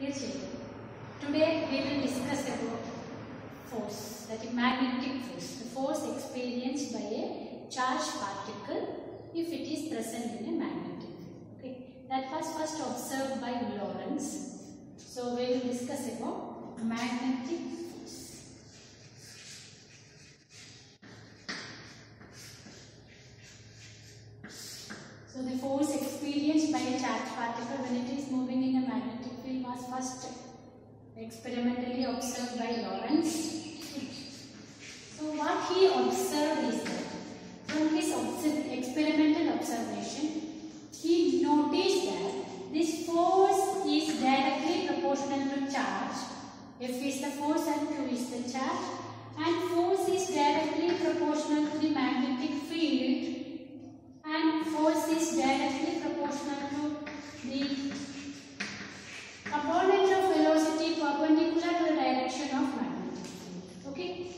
Dear children, today we will discuss about force, that is magnetic force, the force experienced by a charged particle if it is present in a magnetic field. Okay. That was first observed by Lorentz. So we will discuss about magnetic force. So the force experienced by a charged particle when it is moving in a magnetic was first experimentally observed by Lorentz. So what he observed is that from his experimental observation, he noticed that this force is directly proportional to charge. F is the force and Q is the charge. And force is directly proportional to the magnetic field and force is directly proportional to the component of velocity perpendicular to the direction of magnetic. Okay?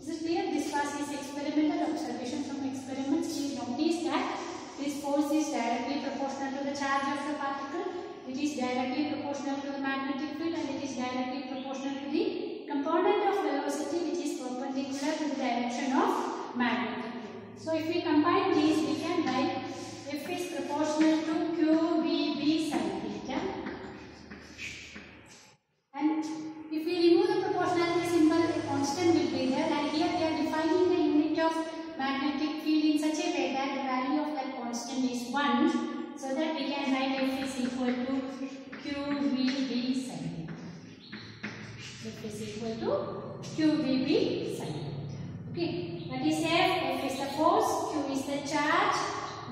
Is it clear? This was his experimental observation from experiments. He noticed that this force is directly proportional to the charge of the particle. It is directly proportional to the magnetic field and it is directly proportional to the component of velocity which is perpendicular to the direction of magnetic field. So if we combine these, we can write F is proportional to QVB sin theta. And if we remove the proportionality symbol, a constant will be there. And here we are defining the unit of magnetic field in such a way that the value of that constant is 1. So that we can write F is equal to QVB sin theta. F is equal to QVB sin. Okay, that is F. F is the force, Q is the charge,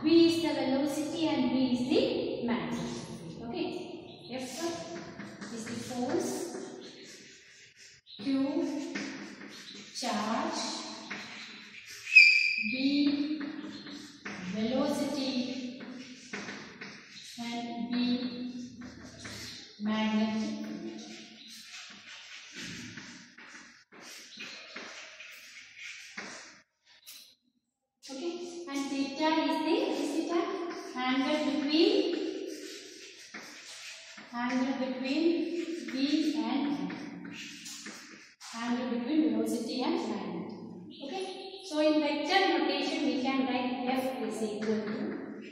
V is the velocity, and V is the field. Okay, F is the force, Q charge, V velocity, magnetic. Okay, and theta is the theta? Angle between angle between V and Angle between velocity and magnet. Okay, so in vector notation we can write F is equal to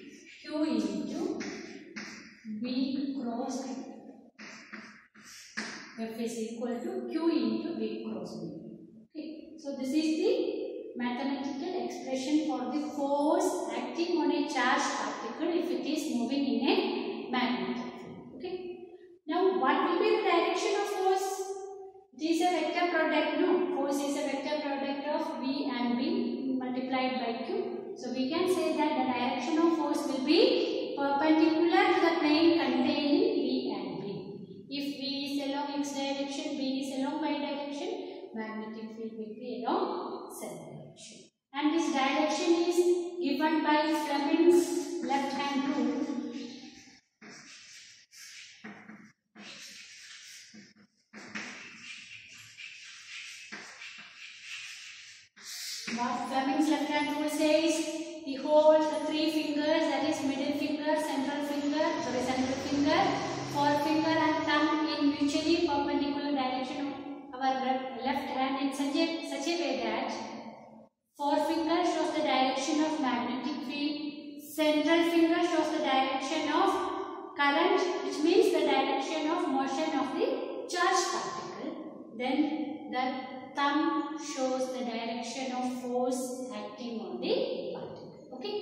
Q into V cross Is equal to Q into V cross V. Okay, so this is the mathematical expression for the force acting on a charged particle if it is moving in a magnetic field. Okay. Now, what will be the direction of force? It is a vector product. No, force is a vector product of V and V multiplied by Q. So, we can say that the direction of force will be perpendicular to the plane containing X direction, B is along y direction, magnetic field will be along z direction. And this direction is given by Fleming's left hand rule. What Fleming's left hand rule says, the whole, the three fingers, that is middle finger, central finger, sorry, central finger, forefinger and thumb in mutually perpendicular direction of our left hand in such a, such a way that forefinger shows the direction of magnetic field, central finger shows the direction of current, which means the direction of motion of the charged particle. Then the thumb shows the direction of force acting on the particle. Okay,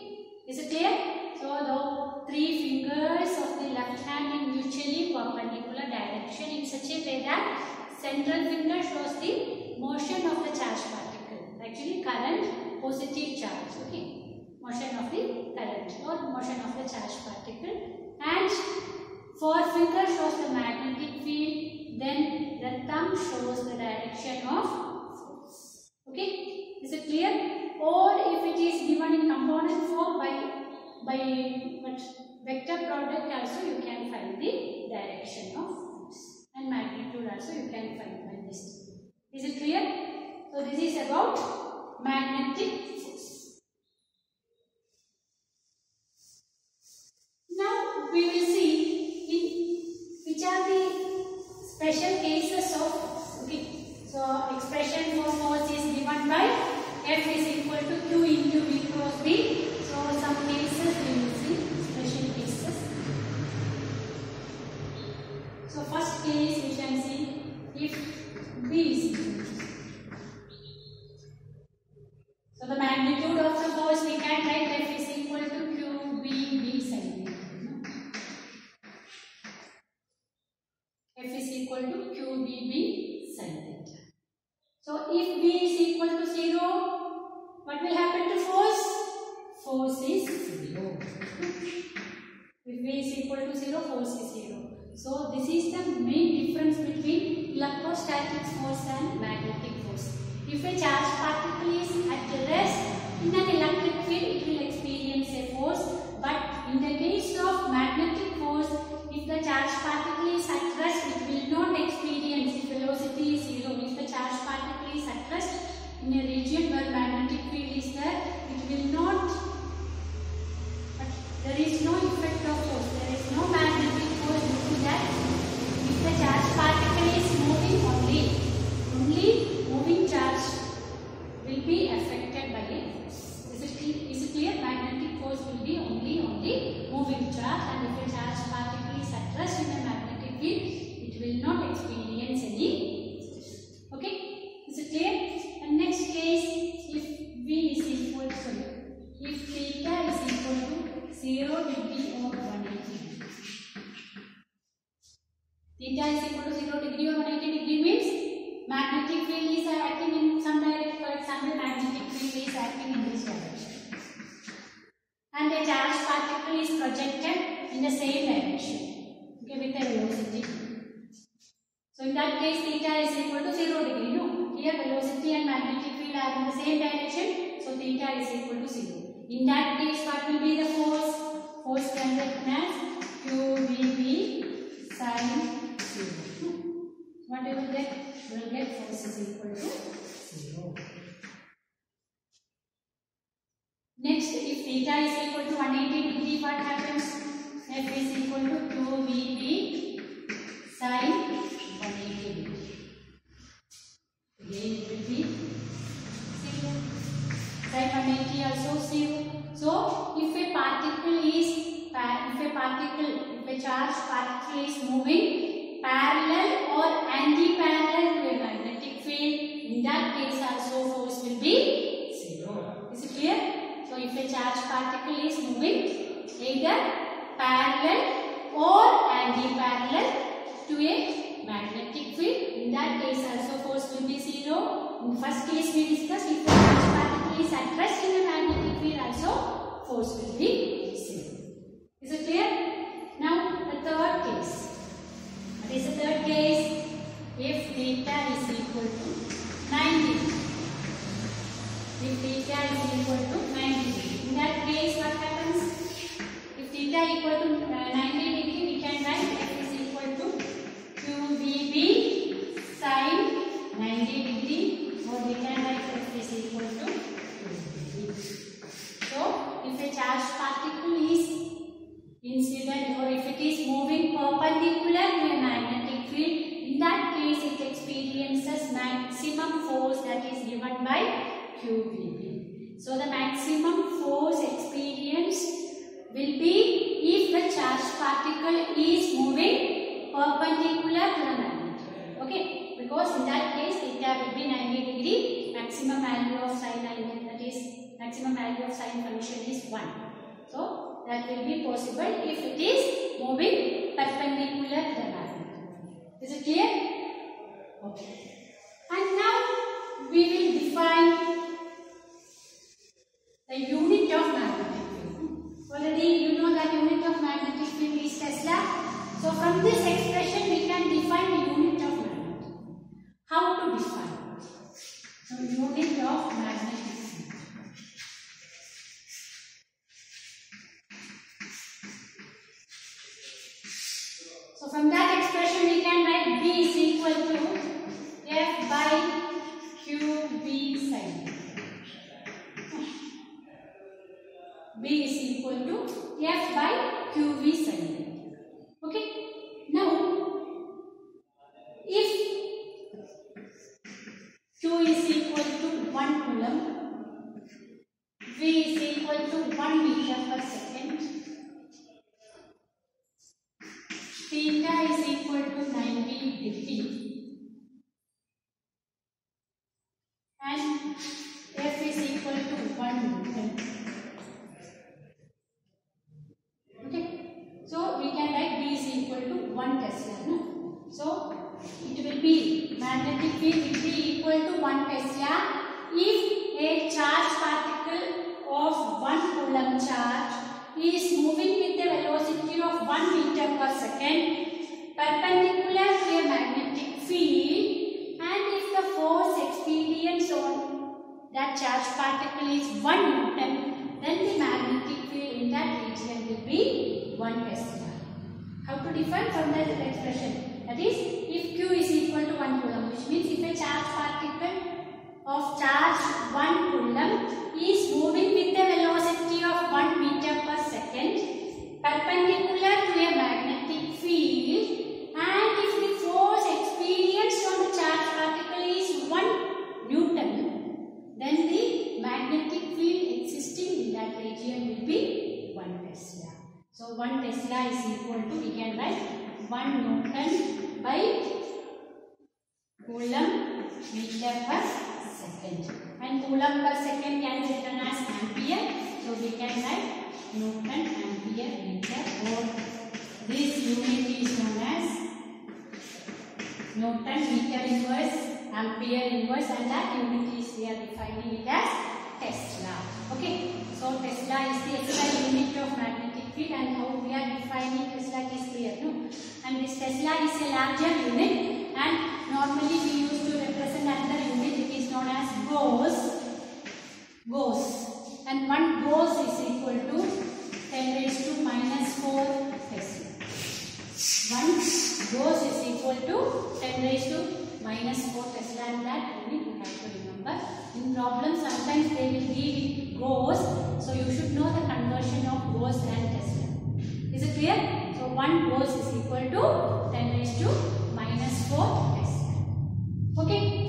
is it clear? So the three fingers of the left hand in mutually perpendicular direction in such a way that central finger shows the motion of the charged particle. Actually current, positive charge. Okay, motion of the current or motion of the charged particle. And forefinger shows the magnetic field. Then the thumb shows the direction of force. Okay, is it clear? Or if it is given in component form by by what vector product also you can find the direction of force and magnitude also you can find by this. Is it clear? So this is about magnetic force. Now we will see in which are the special cases of okay. So expression for force is given by F is equal to Q into V cross B. So some cases B so the magnitude of the force we can write F is equal to B B. F is equal to Q B B theta. So if B is equal to 0, what will happen to force? Force is 0. If B is equal to 0, force is 0. So this is the main difference between electrostatic force and magnetic force. If a charged particle is at rest in an electric field, it will experience a force. But in the case of magnetic force, if the charged particle is at rest, it will not experience velocity is zero. If the charged particle is at rest in a region where magnetic field is there, it will not. But there is no effect of force. There is no magnetic that. If the charged particle is moving only, only moving charge will be affected by a force. Is it, clear? is it clear? Magnetic force will be only on the moving charge and if a charged particle is at rest in a magnetic field, it will not experience particle, if a charged particle is moving parallel or anti-parallel to a magnetic field, in that case also force will be 0. Is it clear? So, if a charged particle is moving either parallel or anti-parallel to a magnetic field, in that case also force will be 0. In first case we discussed if a charged particle is at rest in a magnetic field also force will be 0. Is it clear? Now the third case. What is the third case? If theta is equal to 90. If theta is equal to 90 degree. In that case, what happens? If theta equal to uh, 90 degree, we can write F is equal to QVB sin 90 degree or we can write F is equal to QVB. So, if a charged particle is incident or if it is moving perpendicular to a magnetic field, in that case it experiences maximum force that is given by QVB. So the maximum force experienced will be if the charged particle is moving perpendicular to the magnet. Okay, because in that case theta will be 90 degree, maximum value of sine 90 that is maximum value of sine function is 1. That will be possible if it is moving perpendicular to the magnet. Is it clear? Okay. And now we will define the unit of magnetic field. Already you know that unit of magnetic field is Tesla. So from this expression we can define the unit of magnet. How to define? So unit of magnetic from that expression we can write B is equal to F by QB sin. B is equal to F by QV sin. Okay. Now, Q is equal to 1 coulomb, V is equal to 1 meter per second, theta is equal to 90 degree, and F is equal to 1 Newton. Okay, so we can write B is equal to 1 Tesla. No? So it will be magnetic field will be equal to 1 Tesla if a charged particle of 1 coulomb charge is moving with a velocity of 1 meter per second perpendicular to a magnetic field and if the force experienced on that charged particle is 1 Newton then the magnetic field in that region will be 1 Tesla. How to define from that expression? That is, if Q is equal to 1 coulomb, which means if a charged particle of charge 1 coulomb is moving with a velocity of 1 meter per second perpendicular to a magnetic field and if the force experienced on the charged particle is 1 Newton, then the magnetic field existing in that region will be 1 Tesla. So 1 Tesla is equal to, we can write 1 Newton by Coulomb meter per second. And Coulomb per second can be written as ampere. So we can write Newton ampere meter or this unit is known as Newton meter inverse, ampere inverse and that unit is we are defining it as Tesla. Okay. So Tesla is the SI unit of magnetic field and how we are defining Tesla is clear. No? And this Tesla is a larger unit and normally we used to represent another unit it is known as Gauss. Gauss. And one Gauss is equal to 10 raised to minus 4 Tesla. One Gauss is equal to 10 raised to minus 4 Tesla and that only you have to remember. In problems sometimes they will give Gauss. So you should know the conversion of Gauss and Tesla. Is it clear? So 1 Gauss is equal to 10 raised to minus 4 Tesla. Okay.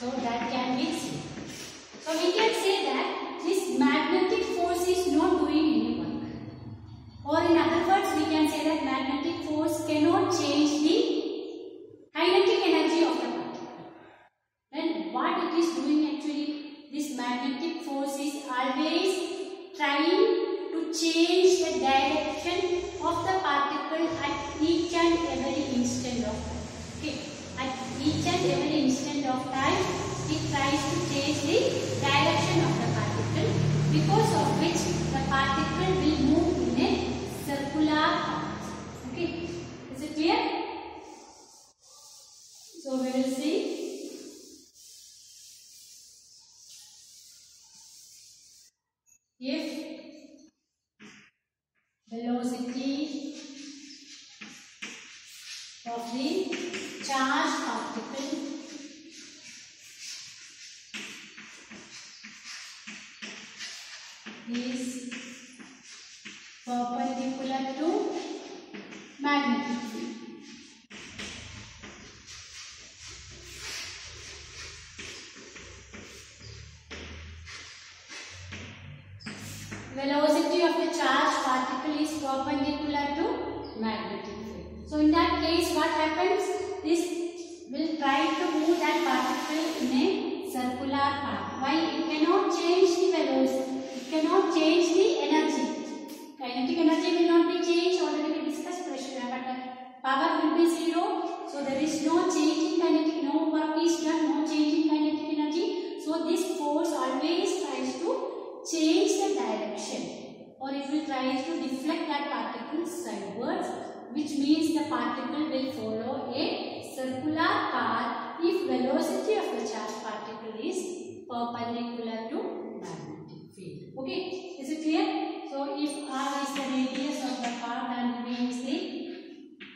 So that can be seen. So we can say that this magnetic force is not doing any work. Or in other words, we can say that magnetic force cannot change the kinetic energy of the particle. Then what it is doing actually, this magnetic force is always trying to change the direction of the particle at each and every instant of time. Okay. At each and every instant of time, it tries to change the direction of the particle because of which the particle will move in a circular path. Okay. Is it clear? So we will see of the charged particle is perpendicular to magnetic field.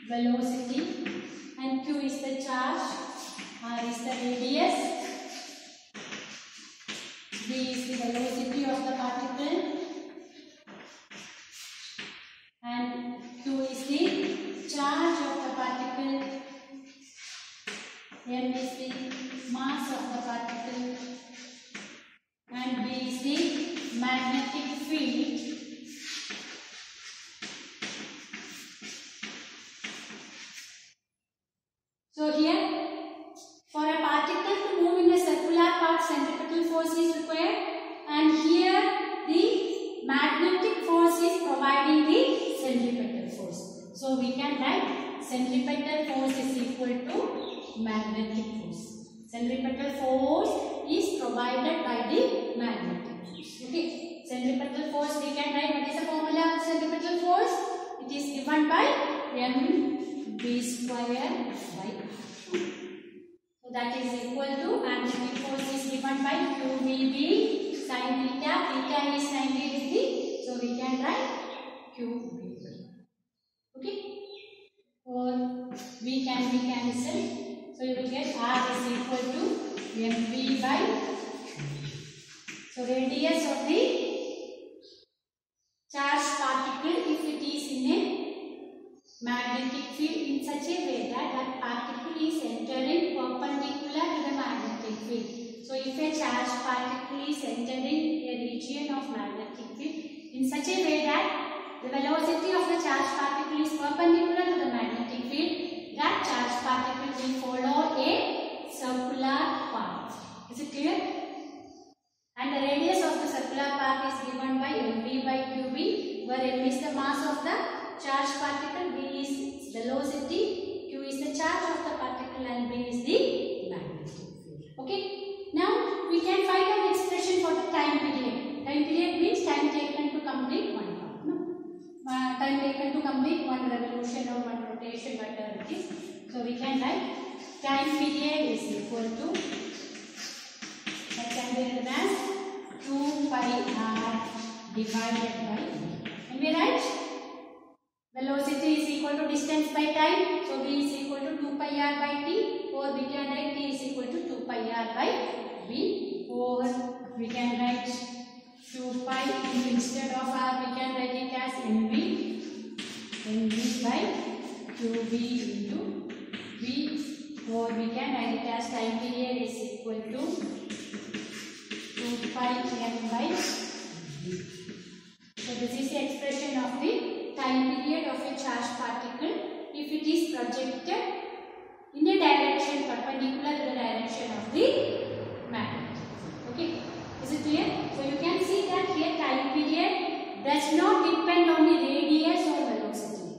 Velocity. And q is the charge, r is the radius. V is the velocity of the particle QVB sin theta. Theta is 90 degree. So we can write q QVB. Okay. Or we can be cancelled. So you will get R is equal to MV by. So radius of the charged particle if it is in a magnetic field in such a way that that particle is entering perpendicular to the magnetic field. So if a charged particle is entering a region of magnetic field in such a way that the velocity of the charged particle is perpendicular to the magnetic field, that charged particle will follow a circular path. Is it clear? And the radius of the circular path is given by mv by qb, where m is the mass of the charged particle, v is velocity, q is the charge of the particle and b is the magnetic field. Okay. Now we can find an expression for the time period. Time period means time taken to complete one. No? Uh, time taken to complete one revolution or one rotation, whatever it is. So we can write time period is equal to that can be written as 2 pi r divided by. And we write velocity is equal to distance by time. So v is equal to 2 pi r by t or we can write t is equal to 2 pi r by v. Or we can write 2 pi instead of r we can write it as mv mv by 2v into v. Or we can write it as time period is equal to 2 pi m by v. So this is the expression of the time period of a charged particle. If it is projected in a direction perpendicular to the direction of the magnet. Okay, is it clear? So you can see that here time period does not depend on the radius or velocity.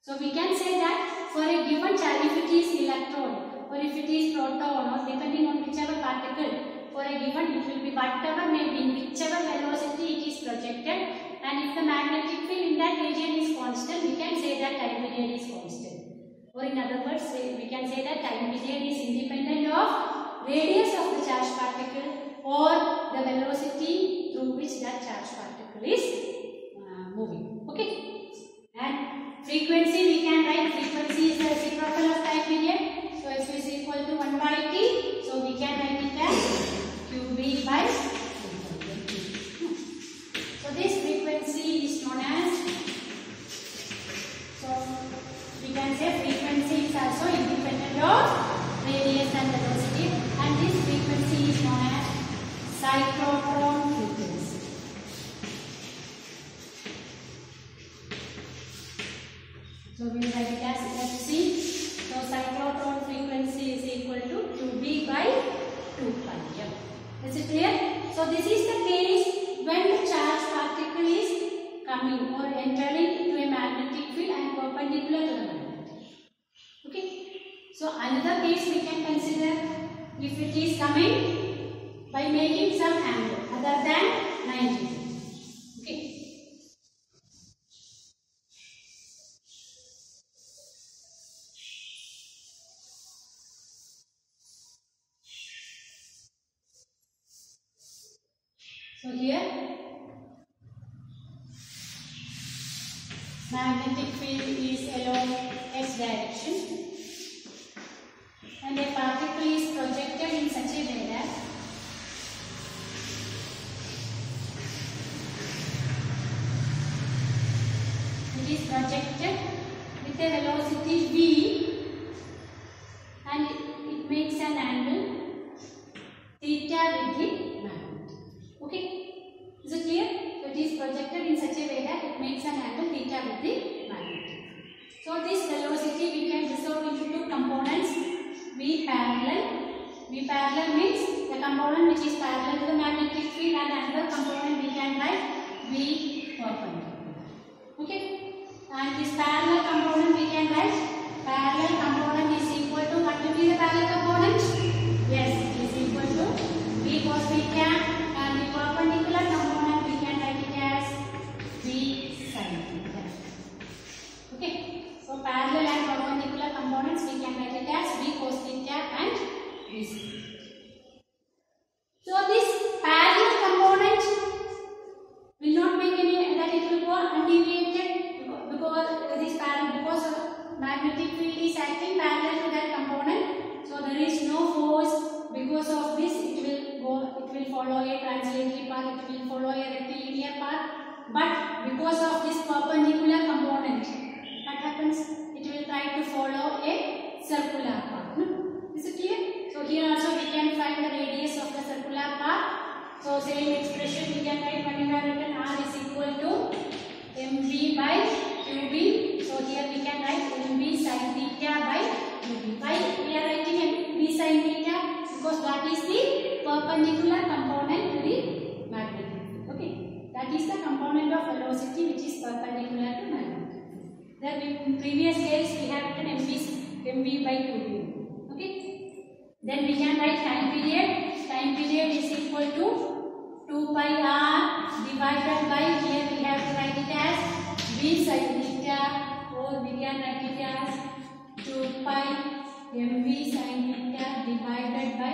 So we can say that for a given charge, if it is electron or if it is proton or depending on whichever particle, for a given it will be whatever may be whichever velocity it is projected and if the magnetic field in that region is constant, we can say that time period is constant. Or in other words, we can say that time period is independent of radius of the charge particle or the velocity through which that charge particle is uh, moving. Okay. And frequency, we can write frequency is the reciprocal of time period. So, if is equal to 1 by t. So, we can write it as qb by So we write it as Fc. So cyclotron frequency is equal to 2b by 2 pi. Yeah. Is it clear? So this is the case when the charged particle is coming or entering into a magnetic field and perpendicular to the magnet. Okay. So another case we can consider if it is coming by making some angle other than 90. Okay. So here magnetic field is along x direction and a particle is projected in such a way that it is projected with a velocity v and it, it makes an angle theta with the magnet. Okay, is it clear? So it is projected in such a way that it makes an angle theta with the magnet. So this velocity we can resolve into two components. V parallel. V parallel means the component which is parallel to the magnetic field and another component we can write perpendicular. Okay. And this parallel component we can write parallel component is equal to what will be the parallel component? Yes, it is equal to V cos theta and the perpendicular component we can write it as V sin theta. Okay. So parallel and perpendicular components we can write it as V cos theta and V sin. So this parallel component will not make any that it will go undeviated because, because this parallel because of magnetic field is acting parallel to that component. So there is no force because of this it will go it will follow a translatory path it will follow a rectilinear path but because of this perpendicular component what happens it will try to follow a circular path no? is it clear so here also we can find the radius of the circular path. So same expression we can write when you have written r is equal to mv by qb so here we can write mv sin theta by qb why we are writing mv sin theta? Because that is the perpendicular component to the field okay? That is the component of velocity which is perpendicular to field then in previous case we have written mv mv by qb then we can write time period time period is equal to 2 pi r divided by here we have to write it as v sin theta or we can write it as 2 pi mv sin theta divided by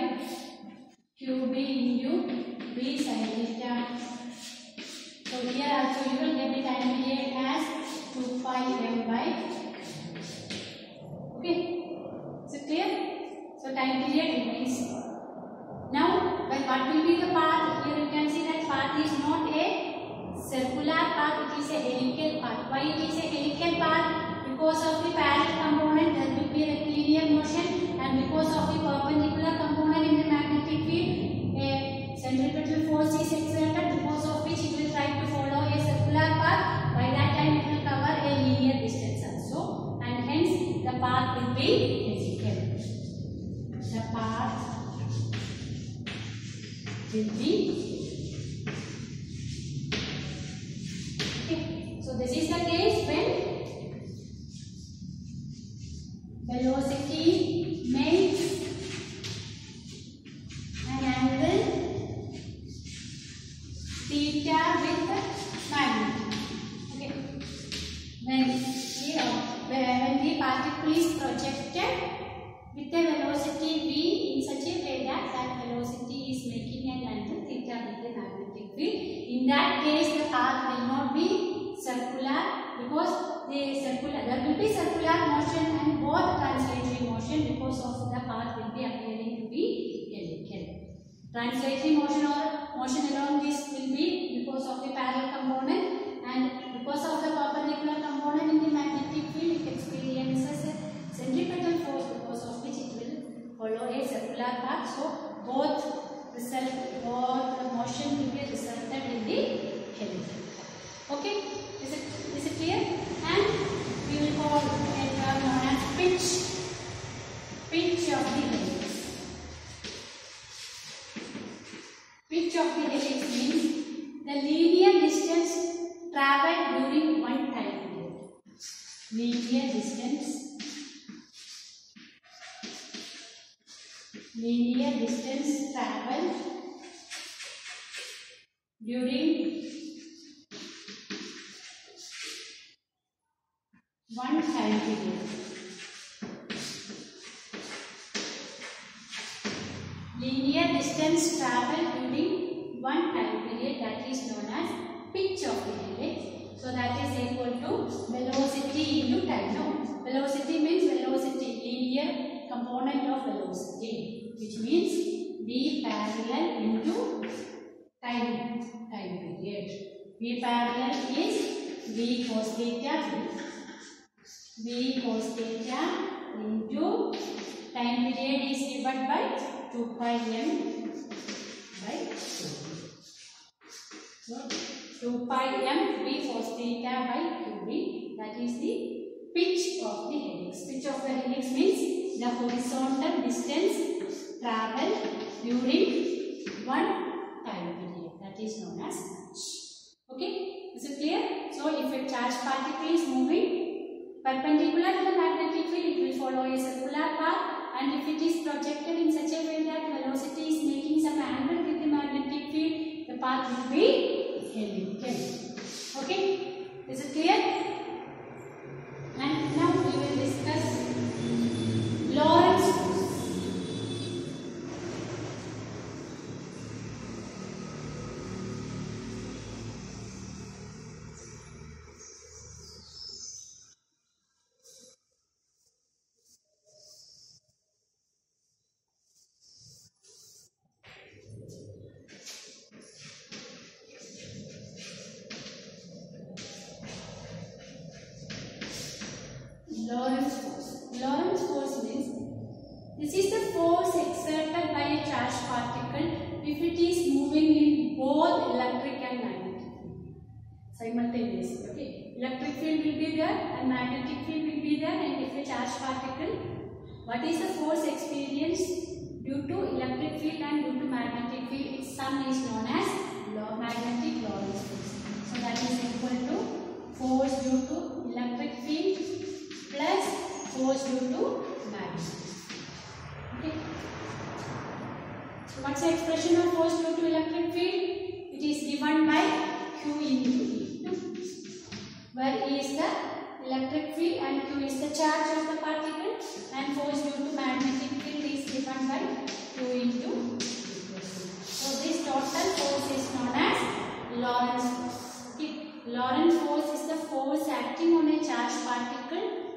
qb into v sin theta. So here also you will get the time period as 2 pi m by okay. It clear? So time period remains. Now, what will be the path? Here you can see that path is not a circular path, it is a helical path. Why it is a helical path? Because of the parallel component there will be a linear motion and because of the perpendicular component in the magnetic field, a centripetal force is exerted because of which it will try to follow a circular path. By that time it will cover a linear distance also and hence the path will be. Path will Transitory motion or motion along this will be because of the parallel component and because of the perpendicular component in the magnetic field it experiences a centripetal force because of which it will follow a circular path. So both result both the motion will be resulted in the heavy field. Okay, is it is it clear? And we will call a term known as pitch pitch of the heavy. of the digits means the linear distance traveled during one time period. Linear distance. Linear distance traveled during one time period. Linear distance traveled v parallel into time, time period. v parallel is v cos theta, v cos theta into time period is divided by 2 pi m by 2. So 2 pi m v cos theta by 2b that is the pitch of the helix. Pitch of the helix means the horizontal distance traveled during one time period that is known as pitch. Okay, is it clear? So if a charged particle is moving perpendicular to the magnetic field, it will follow a circular path and if it is projected in such a way that velocity is making some angle with the magnetic field, the path will be helical. Okay, is it clear? What's the expression of force due to electric field? It is given by Q into E. Where E is the electric field and Q is the charge of the particle and force due to magnetic field is given by Q into E. So this total force is known as Lorentz force. Okay. Lorentz force is the force acting on a charged particle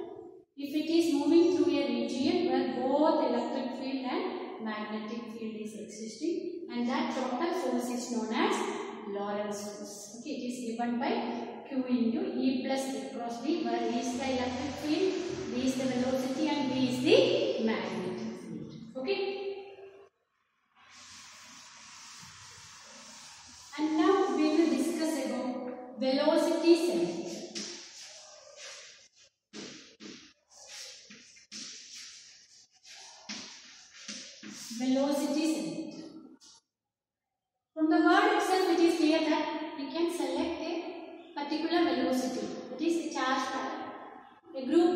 if it is moving through a region where both electric field and magnetic field is existing and that total force is known as Lorentz force. Okay, it is given by Q into E plus E cross B where E is the electric field, B is the velocity and B is the magnetic field. Okay. And now we will discuss about velocity selector.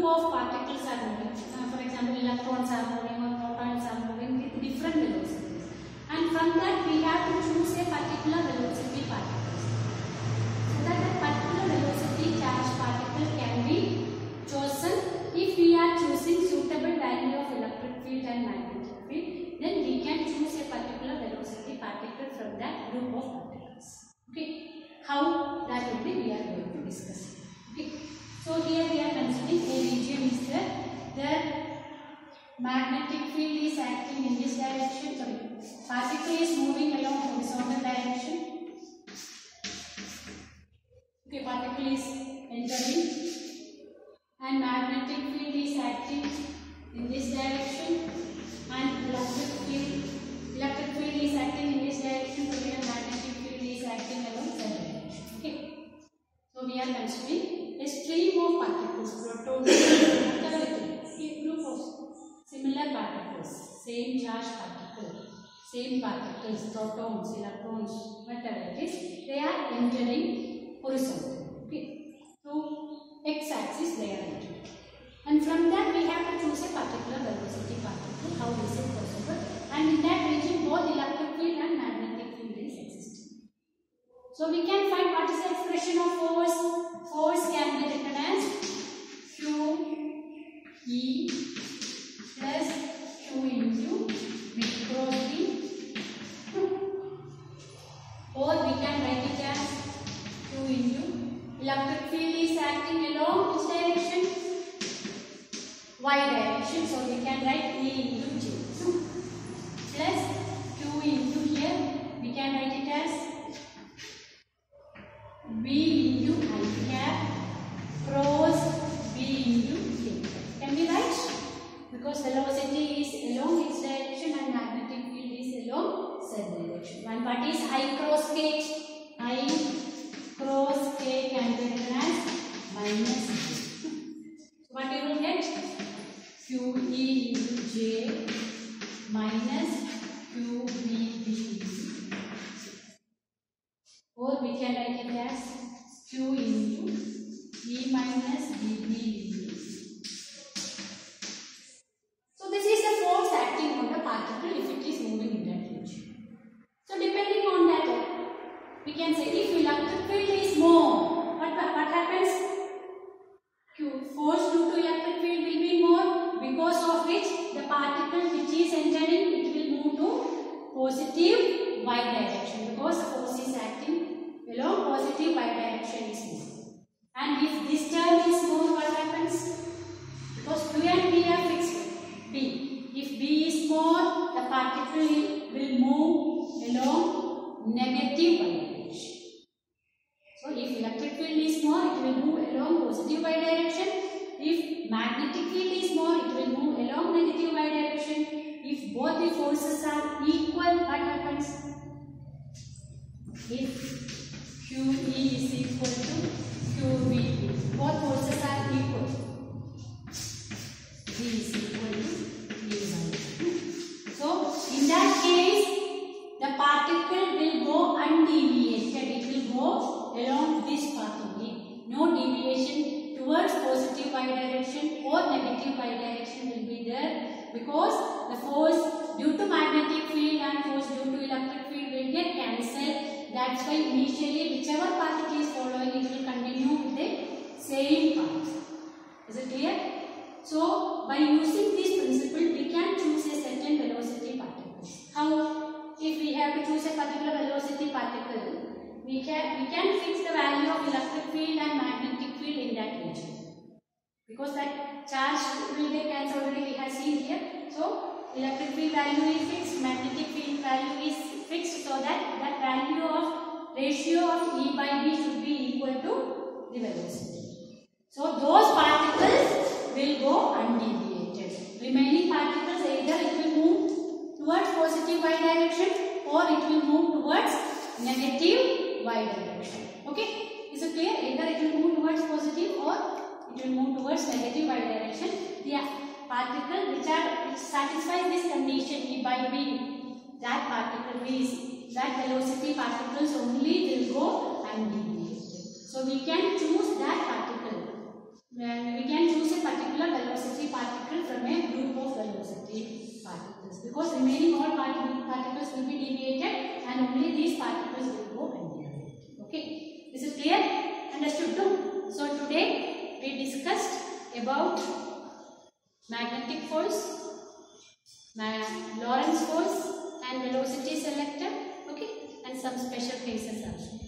Of particles are moving. Uh, for example, electrons are moving or protons are moving with different velocities. And from that, we have to choose a particular velocity particles. So that a particular velocity charge particle can be chosen if we are choosing suitable value of electric field and magnetic field then we can choose a particular velocity particle from that group of particles. Okay, how that will be we are going to discuss. So here we are considering a region is there. The magnetic field is acting in this direction. Sorry, particle is moving along horizontal direction. Okay, particle is entering and magnetic field is acting in this direction and electric field electric field is acting in this direction so here magnetic field is acting along that direction okay so we are considering a stream of particles protons a group of similar particles same charge particle same particles protons electrons whatever it is they are entering horizontally okay so x axis they are entering And from that we have to choose a particular velocity particle. How is it possible? And in that region both electric field and magnetic field is existing. So we can find what is the expression of force. Force can be written as Q E plus Q into V cross V. Or we can write it as Q into electric field is acting along which direction? Y direction. So we can write E into J. Plus Q into here we can write it as B into I cap cross B into K. Can we write? Because velocity is along its direction and magnetic field is along z direction. And is I cross K? Both the forces are equal, what happens? If QE is equal to QV, both forces value is fixed, magnetic field value is fixed so that the value of ratio of E by B should be equal to the velocity. So, those particles will go undeviated. Remaining particles either it will move towards positive y direction or it will move towards negative y direction. Okay? Is it clear? Either it will move towards positive or it will move towards negative y direction. The particle which are which satisfies this condition E by B, that particle is that velocity particles only will go undeviated. So we can choose that particle we can choose a particular velocity particle from a group of velocity particles because remaining all particles will be deviated and only these particles will go undeviated. Okay, this is clear? Understood too? So today we discussed about magnetic force, Lorentz force and velocity selector. Okay, and some special cases also.